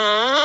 Ah.